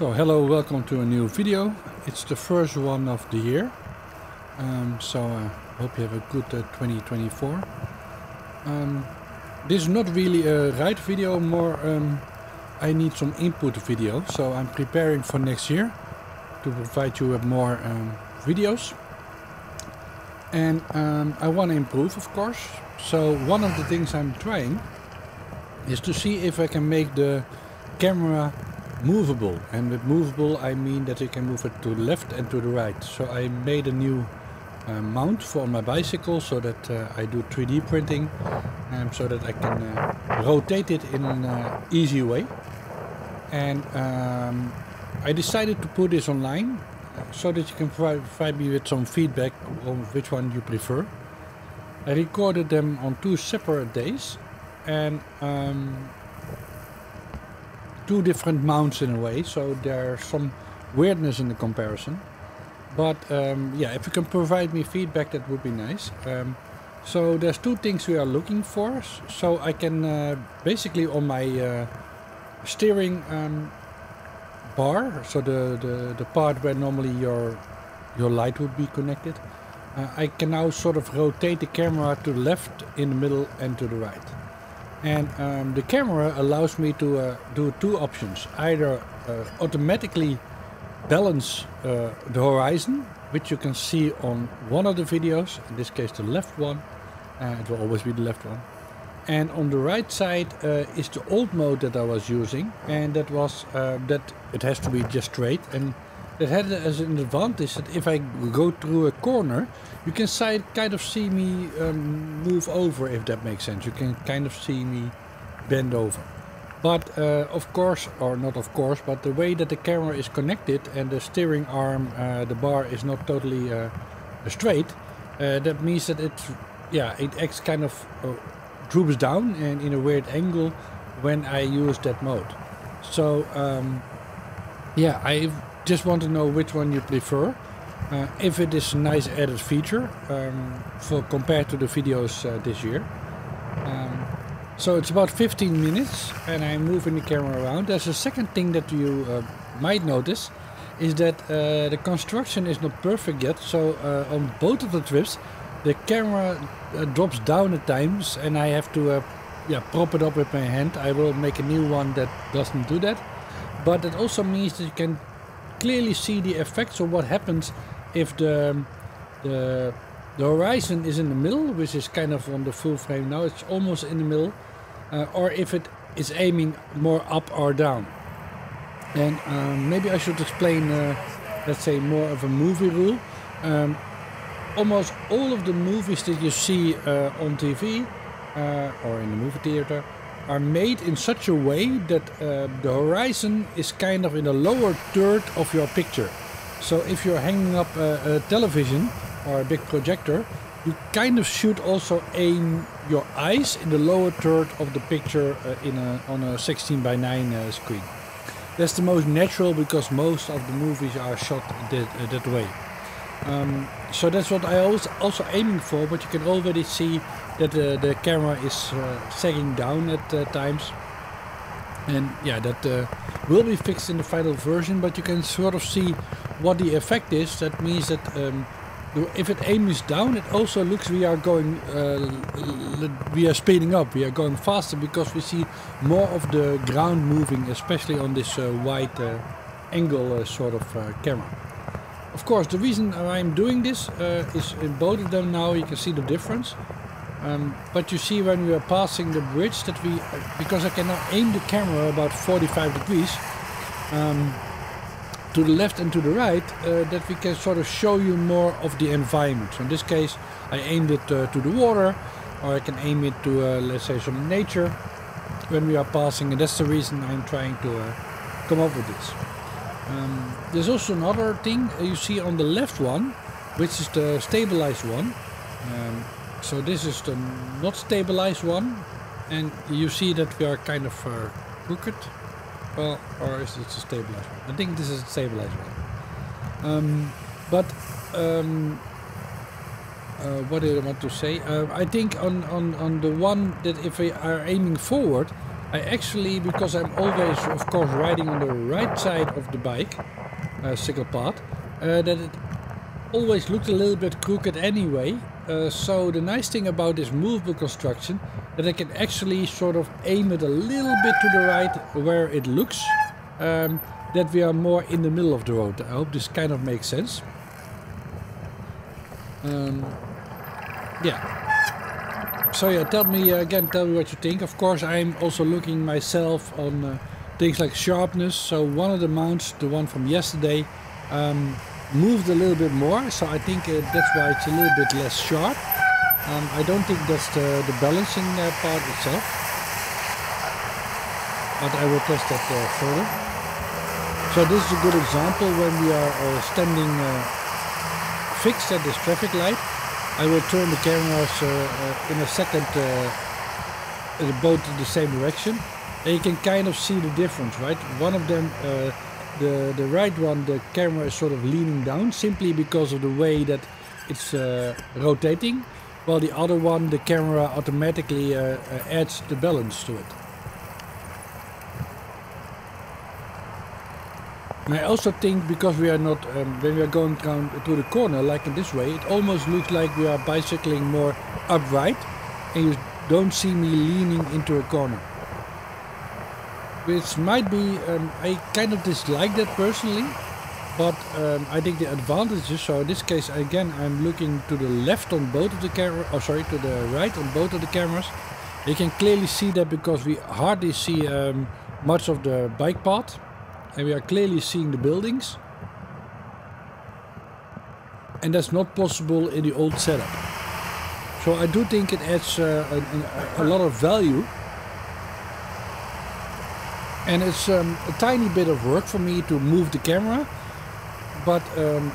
So hello, welcome to a new video. It's the first one of the year. Um, so I hope you have a good uh, 2024. Um, this is not really a write video, more um, I need some input video. So I'm preparing for next year to provide you with more um, videos. And um, I want to improve, of course. So one of the things I'm trying is to see if I can make the camera movable. And with movable I mean that you can move it to the left and to the right. So I made a new uh, mount for my bicycle so that uh, I do 3D printing um, so that I can uh, rotate it in an uh, easy way. And um, I decided to put this online so that you can provide me with some feedback on which one you prefer. I recorded them on two separate days and um, two different mounts in a way, so there's some weirdness in the comparison. But um, yeah, if you can provide me feedback, that would be nice. Um, so there's two things we are looking for. So I can uh, basically on my uh, steering um, bar, so the, the, the part where normally your your light would be connected, uh, I can now sort of rotate the camera to the left, in the middle and to the right. And um, the camera allows me to uh, do two options. Either uh, automatically balance uh, the horizon, which you can see on one of the videos, in this case the left one, uh, it will always be the left one. And on the right side uh, is the old mode that I was using, and that was uh, that it has to be just straight. And that had as an advantage that if I go through a corner, you can kind of see me um, move over, if that makes sense. You can kind of see me bend over. But uh, of course, or not of course, but the way that the camera is connected and the steering arm, uh, the bar is not totally uh, straight, uh, that means that it, yeah, it acts kind of uh, droops down and in a weird angle when I use that mode. So um, yeah, I just want to know which one you prefer. Uh, if it is a nice added feature um, for compared to the videos uh, this year. Um, so it's about 15 minutes and I'm moving the camera around. There's a second thing that you uh, might notice is that uh, the construction is not perfect yet. So uh, on both of the trips the camera uh, drops down at times and I have to yeah, prop it up with my hand. I will make a new one that doesn't do that. But it also means that you can clearly see the effects of what happens if the, the, the horizon is in the middle, which is kind of on the full frame now, it's almost in the middle, uh, or if it is aiming more up or down. And um, maybe I should explain, uh, let's say, more of a movie rule. Um, almost all of the movies that you see uh, on TV uh, or in the movie theater are made in such a way that uh, the horizon is kind of in the lower third of your picture. So if you're hanging up a, a, television or a big projector, you kind of should also aim your eyes in the lower third of the picture uh, in a, on a 16 by 9 uh, screen. That's the most natural because most of the movies are shot that, uh, that way. Um, so that's what I was also aiming for, but you can already see that the, the camera is uh, sagging down at uh, times. And yeah, that uh, will be fixed in the final version, but you can sort of see what the effect is. That means that um, if it aims down, it also looks we are going, uh, we are speeding up, we are going faster because we see more of the ground moving, especially on this uh, wide uh, angle uh, sort of uh, camera. Of course, the reason I'm doing this uh, is in both of them now you can see the difference. Um, but you see when we are passing the bridge that we, because I can now aim the camera about 45 degrees, um, to the left and to the right uh, that we can sort of show you more of the environment. So in this case I aimed it uh, to the water or I can aim it to uh, let's say some nature when we are passing and that's the reason I'm trying to uh, come up with this. Um, there's also another thing you see on the left one which is the stabilized one. Um, so this is the not stabilized one and you see that we are kind of uh, crooked well, or is it a stabilized one? I think this is a stabilized one. Um, but um, uh, what did I want to say? Uh, I think on, on, on the one that if we are aiming forward, I actually, because I'm always, of course, riding on the right side of the bike, uh, single path, uh, that it always looked a little bit crooked anyway. Uh, so the nice thing about this movable construction, that I can actually sort of aim it a little bit to the right where it looks um, that we are more in the middle of the road. I hope this kind of makes sense. Um, yeah so yeah, tell me uh, again, tell me what you think. Of course, I'm also looking myself on uh, things like sharpness. So one of the mounts, the one from yesterday, um, moved a little bit more. So I think uh, that's why it's a little bit less sharp. Um, I don't think that's the, the balancing uh, part itself. But I will test that uh, further. So this is a good example when we are uh, standing fixed at this traffic light I will turn the cameras uh, in a second uh, both in the same direction. And you can kind of see the difference right? One of them uh, the the right one the camera is sort of leaning down simply because of the way that it's rotating while the other one the camera automatically adds the balance to it And I also think because we are not, um, when we are going down to the corner, like in this way, it almost looks like we are bicycling more upright and you don't see me leaning into a corner. Which might be, um, I kind of dislike that personally, but um, I think the advantages, so in this case again I'm looking to the left on both of the camera, oh sorry, to the right on both of the cameras. You can clearly see that because we hardly see um, much of the bike path and we are clearly seeing the buildings. And that's not possible in the old setup. So I do think it adds uh, a, a, lot of value. And it's um, a tiny bit of work for me to move the camera. But um,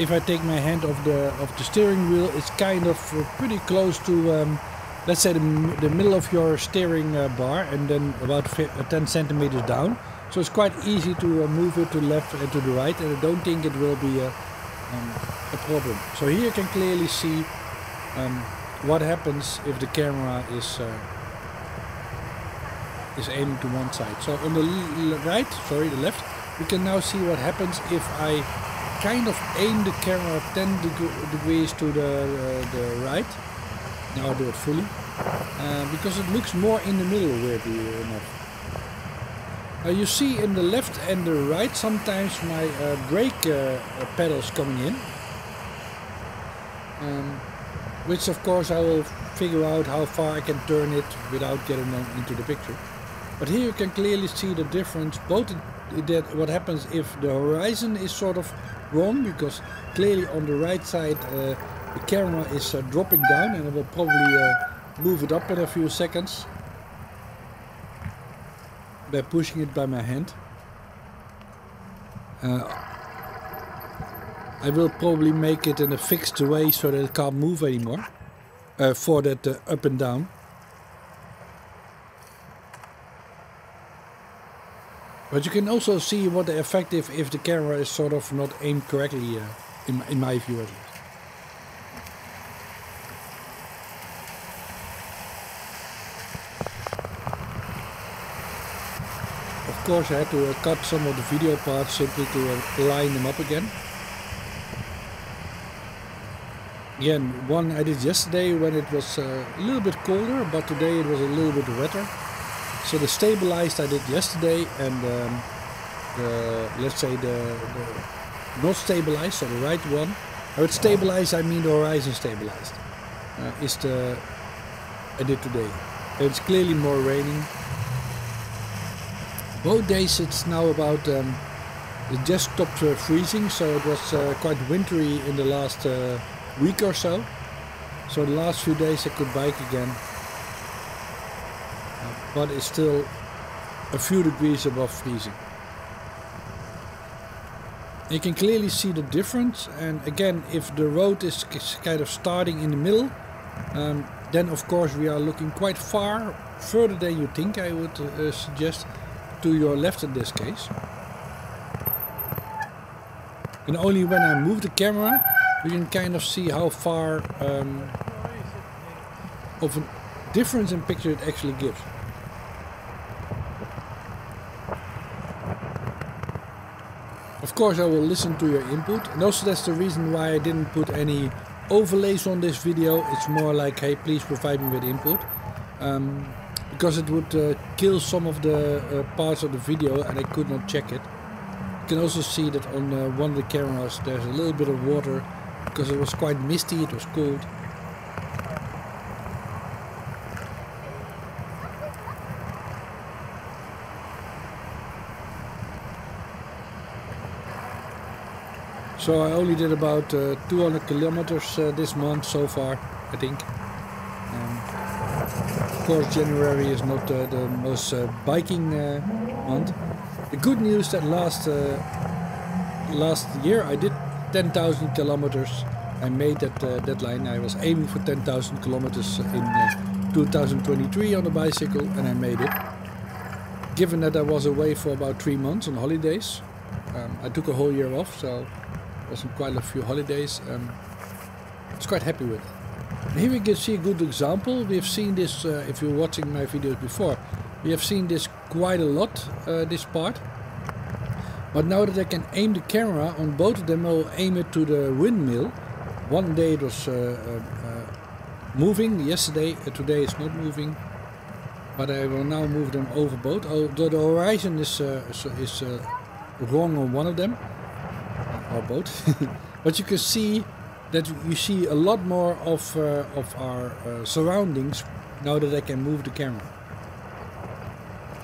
if I take my hand off the the steering wheel it's kind of uh, pretty close to um, let's say the, the, middle of your steering uh, bar and then about 10 centimeters down so it's quite easy to uh, move it to the left and to the right and I don't think it will be a, um, a problem. So here you can clearly see um, what happens if the camera is uh, is aiming to one side. So on the right, sorry, the left, we can now see what happens if I kind of aim the camera 10 deg degrees to the, uh, the right. Now I'll do it fully. Uh, because it looks more in the middle weirdly enough. Uh, you see in the left and the right sometimes my uh, brake uh, pedals coming in. Um, which of course I will figure out how far I can turn it without getting them into the picture. But here you can clearly see the difference, both that what happens if the horizon is sort of wrong, because clearly on the right side uh, the camera is uh, dropping down and I will probably uh, move it up in a few seconds by pushing it by my hand. Uh, I will probably make it in a fixed way so that it can't move anymore uh, for that uh, up and down. But you can also see what the effect if, if the camera is sort of not aimed correctly, uh, in, in my view at least. Course I had to uh, cut some of the video parts simply to uh, line them up again. Again, one I did yesterday when it was uh, a little bit colder, but today it was a little bit wetter. So the stabilized I did yesterday and um, the, let's say the, the not stabilized, so the right one. With stabilized I mean the horizon stabilized. Uh, is the I did today. It's clearly more raining both days it's now about um, it just stopped uh, freezing so it was uh, quite wintry in the last uh, week or so. So the last few days I could bike again. Uh, but it's still a few degrees above freezing. You can clearly see the difference and again if the road is kind of starting in the middle um, then of course we are looking quite far further than you think I would uh, suggest to your left in this case. And only when I move the camera, we can kind of see how far um, of a difference in picture it actually gives. Of course I will listen to your input and also that's the reason why I didn't put any overlays on this video. It's more like hey please provide me with input. Um, because it would uh, kill some of the uh, parts of the video and I could not check it. You can also see that on uh, one of the cameras there's a little bit of water because it was quite misty, it was cold. So I only did about uh, 200 kilometers uh, this month so far, I think. Course, January is not uh, the most uh, biking uh, month. The good news that last uh, last year I did 10,000 kilometers. I made that deadline. I was aiming for 10,000 kilometers in 2023 on a bicycle, and I made it. Given that I was away for about three months on holidays, um, I took a whole year off, so was quite a few holidays. Um, I was quite happy with it. Here we can see a good example. We have seen this, uh, if you're watching my videos before, we have seen this quite a lot, uh, this part. But now that I can aim the camera on both of them, I'll aim it to the windmill. One day it was uh, uh, uh moving, yesterday, uh, today it's not moving. But I will now move them over both. Although the horizon is, is wrong on one of them or both. but you can see that you see a lot more of, uh, of our uh, surroundings now that I can move the camera.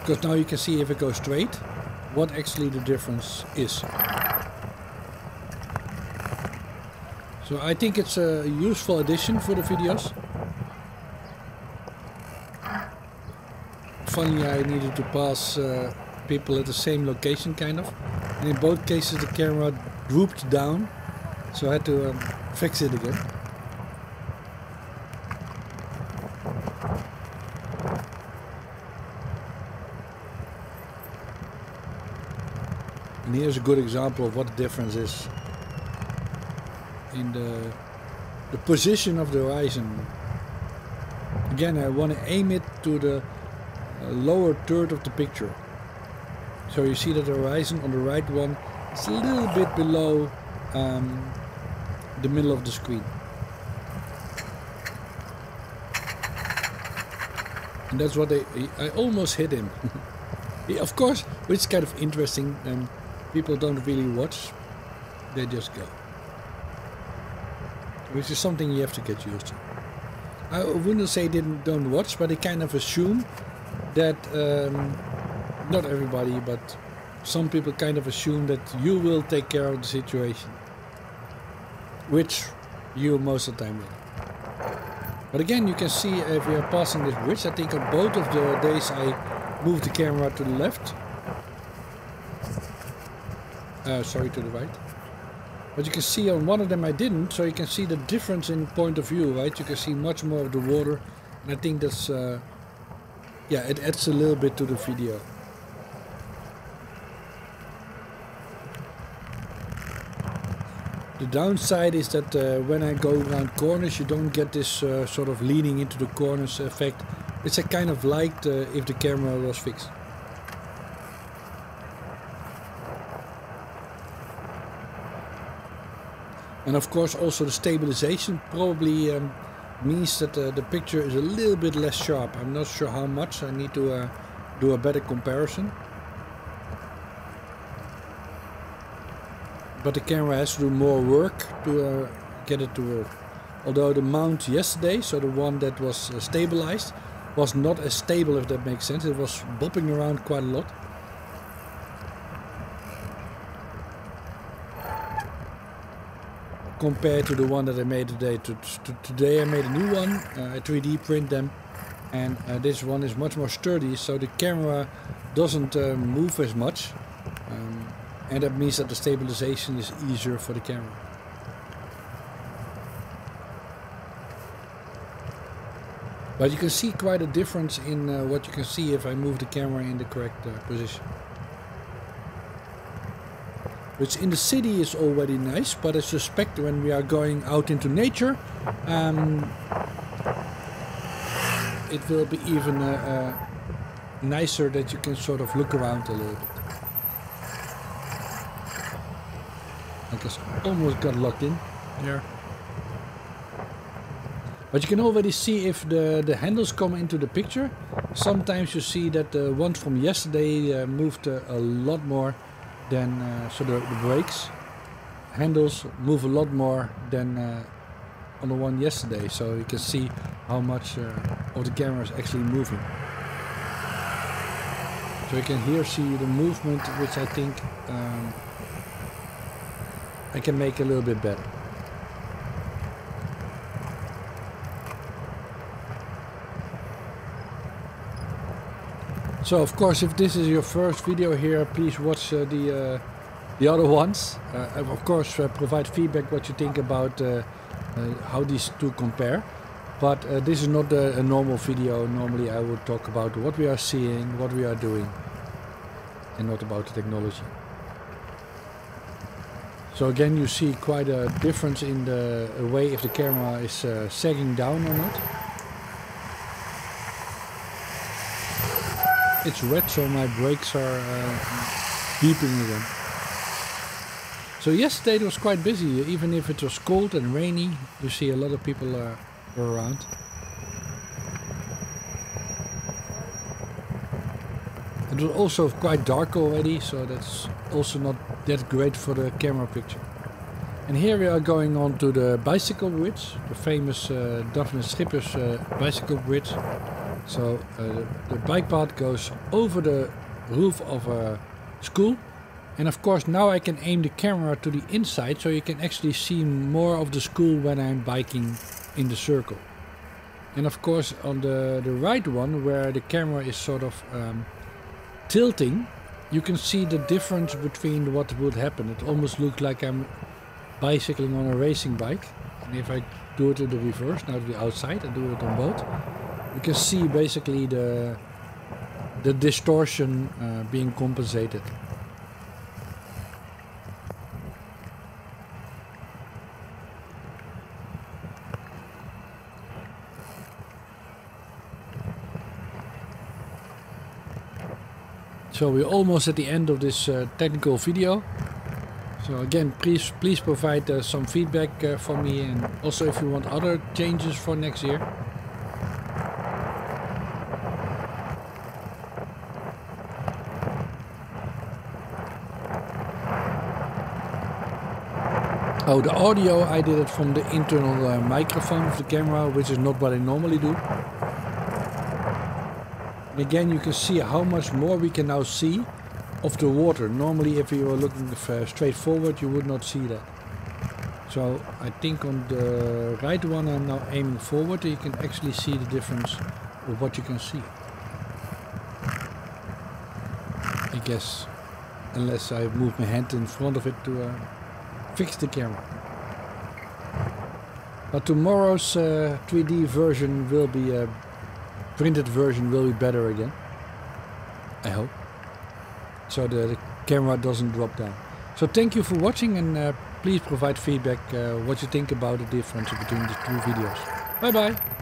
Because now you can see if it goes straight, what actually the difference is. So I think it's a useful addition for the videos. Funny I needed to pass uh, people at the same location kind of. And in both cases the camera drooped down, so I had to um, fix it again. And here's a good example of what the difference is in the the position of the horizon. Again, I want to aim it to the uh, lower third of the picture. So you see that the horizon on the right one is a little bit below um, the middle of the screen. And that's what I, I almost hit him. of course, which is kind of interesting and people don't really watch, they just go. Which is something you have to get used to. I wouldn't say didn't don't watch, but they kind of assume that um, not everybody, but some people kind of assume that you will take care of the situation. Which you most of the time will. But again, you can see if we are passing this bridge, I think on both of the days I moved the camera to the left. Uh, sorry, to the right. But you can see on one of them I didn't, so you can see the difference in point of view, right? You can see much more of the water. And I think that's, uh, yeah, it adds a little bit to the video. The downside is that uh, when I go around corners you don't get this uh, sort of leaning into the corners effect. It's a kind of liked uh, if the camera was fixed. And of course also the stabilization probably um, means that uh, the picture is a little bit less sharp. I'm not sure how much, I need to uh, do a better comparison. But the camera has to do more work to uh, get it to work. Although the mount yesterday, so the one that was uh, stabilized, was not as stable if that makes sense. It was bopping around quite a lot. Compared to the one that I made today. To, to today I made a new one, uh, I 3D print them. And uh, this one is much more sturdy, so the camera doesn't uh, move as much. And that means that the stabilization is easier for the camera. But you can see quite a difference in uh, what you can see if I move the camera in the correct uh, position. Which in the city is already nice, but I suspect when we are going out into nature, um, it will be even uh, uh nicer that you can sort of look around a little bit. because almost got locked in there. But you can already see if the, the handles come into the picture. Sometimes you see that the ones from yesterday uh, moved uh, a lot more than, uh, so the, the brakes handles move a lot more than uh, on the one yesterday. So you can see how much uh, of the camera is actually moving. So you can here see the movement, which I think um, I can make a little bit better. So of course, if this is your first video here, please watch uh, the uh, the other ones. Uh, of course, uh, provide feedback what you think about uh, uh, how these two compare. But this is not a, a, normal video. Normally, I would talk about what we are seeing, what we are doing, and not about the technology. So again, you see quite a difference in the way if the camera is sagging down or not. it's red so my brakes are uh, beeping again. So yesterday it was quite busy, even if it was cold and rainy, you see a lot of people uh, around. It was also quite dark already, so that's also not that great for the camera picture. And here we are going on to the bicycle bridge, the famous uh, Dafne Schippers uh, bicycle bridge. So uh, the bike path goes over the roof of a school. And of course now I can aim the camera to the inside so you can actually see more of the school when I'm biking in the circle. And of course on the, the right one where the camera is sort of um, tilting, you can see the difference between what would happen. It almost looks like I'm bicycling on a racing bike. And if I do it in the reverse, now to the outside, I do it on both you can see basically the the distortion uh, being compensated. So we're almost at the end of this uh, technical video. So again, please please provide uh, some feedback uh, for me and also if you want other changes for next year. Oh, the audio, I did it from the internal uh, microphone of the camera, which is not what I normally do. And again, you can see how much more we can now see of the water. Normally, if you were looking uh, straight forward, you would not see that. So I think on the right one, I'm now aiming forward, you can actually see the difference of what you can see. I guess, unless I move my hand in front of it to uh, fix the camera. But tomorrow's uh, 3D version will be a printed version will be better again. I hope. So the, the camera doesn't drop down. So thank you for watching and uh, please provide feedback uh, what you think about the difference between the two videos. Bye bye.